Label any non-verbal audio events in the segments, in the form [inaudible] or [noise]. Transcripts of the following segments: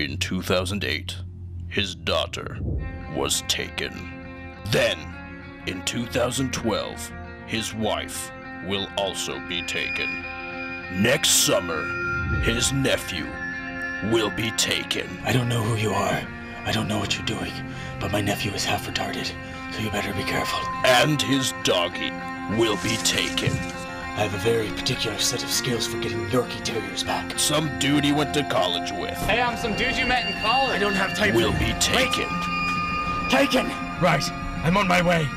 In 2008, his daughter was taken. Then, in 2012, his wife will also be taken. Next summer, his nephew will be taken. I don't know who you are. I don't know what you're doing. But my nephew is half retarded, so you better be careful. And his doggy will be taken. I have a very particular set of skills for getting Yorkie Terriers back. Some dude he went to college with Hey, I'm some dude you met in college. I don't have time for that. will be taken. Taken! Right, I'm on my way.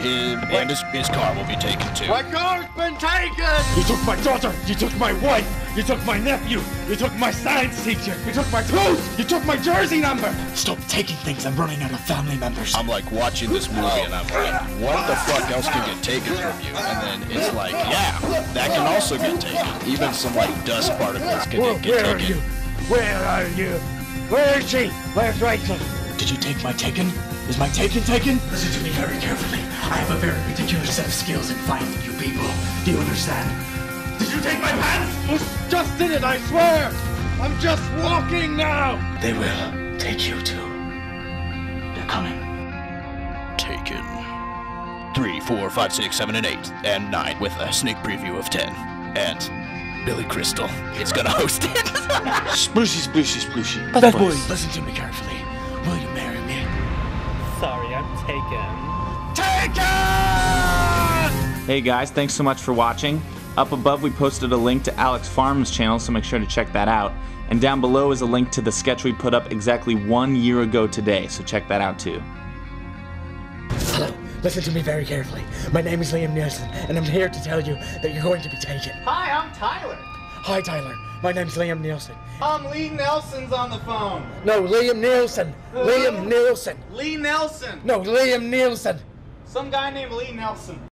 Him and his, his car will be taken too. My car's been taken! You took my daughter! You took my wife! You took my nephew! You took my science teacher! You took my clothes! You took my jersey number! Stop taking things. I'm running out of family members. I'm like watching this movie and I'm like, what the fuck else can get taken from you? And then it's like, yeah, that can also get taken. Even some like dust particles can Where, get where are taken. you? Where are you? Where is she? Where's Rachel? Did you take my taken? Is my taken taken? Listen to me very carefully. I have a very particular set of skills in fighting you people. Do you understand? Did you take my pants? Just did it, I swear! I'm just walking now! They will take you too. They're coming. Taken. Three, four, five, six, seven, and eight, and nine with a sneak preview of ten. And Billy Crystal is gonna host it. [laughs] Splooshy, splooshy, splooshy. Best boys, listen to me carefully. Will you marry me? Sorry, I'm taken. Hey guys, thanks so much for watching. Up above, we posted a link to Alex Farnham's channel, so make sure to check that out. And down below is a link to the sketch we put up exactly one year ago today, so check that out too. Hello. Listen to me very carefully. My name is Liam Neeson, and I'm here to tell you that you're going to be taken. Hi, I'm Tyler. Hi, Tyler. My name's Liam Neeson. Um, Lee Nelson's on the phone. No, Liam Neeson. Liam Neeson. Lee Nelson. No, Liam Neeson. Some guy named Lee Nelson.